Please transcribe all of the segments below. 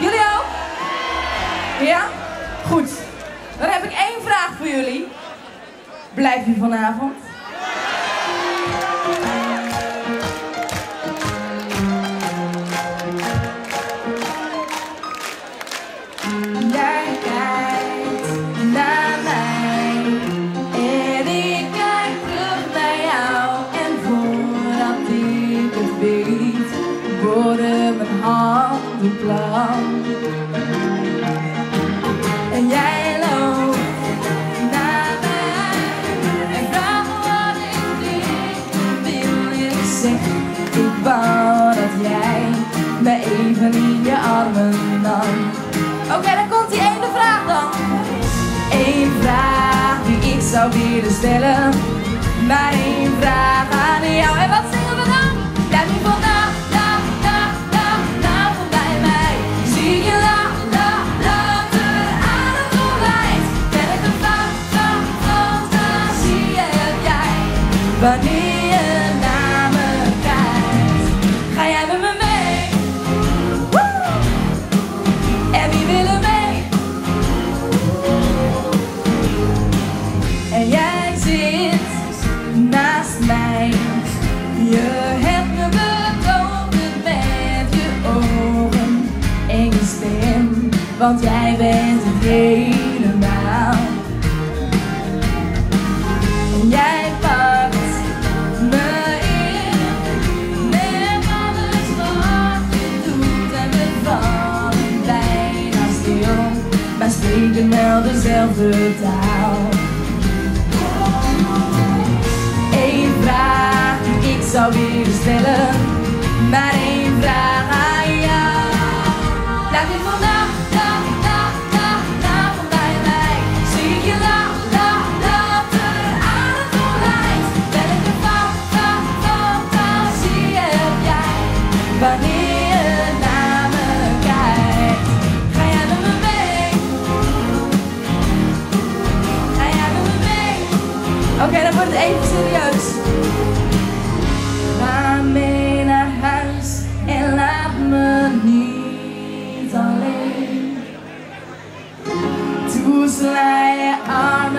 Jullie ook? Ja? Goed. Dan heb ik één vraag voor jullie. Blijf je vanavond? Jij kijkt naar mij en ik kijk naar jou. En voordat ik het weet, worden mijn blauw. En jij loopt naar mij en vraagt wat ik wil. Wil ik zeggen, ik wou dat jij me even in je armen nam. Oké, dan komt die ene vraag dan. Eén vraag die ik zou willen stellen. Maar één vraag aan jou. En wat Wanneer je naar me kijkt, ga jij met me mee? En wie willen mee? En jij zit naast mij. Je hebt me betoverd met je ogen en je stem. Want jij bent het helemaal. Maar spreken wel dezelfde taal. Eén vraag die ik zou willen stellen, maar één vraag aan jou. Blijf je vandaag, dag, dag, dag, vanavond bij mij? Zie ik je la, la, later aan het ontbijt? Welke vaak, vaak, fantasie heb jij? Wanneer Oké, dan wordt het even serieus. Ga mee naar huis en laat me niet alleen. Toen sla je armen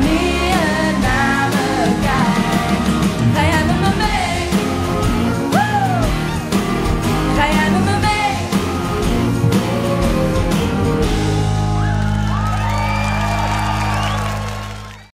need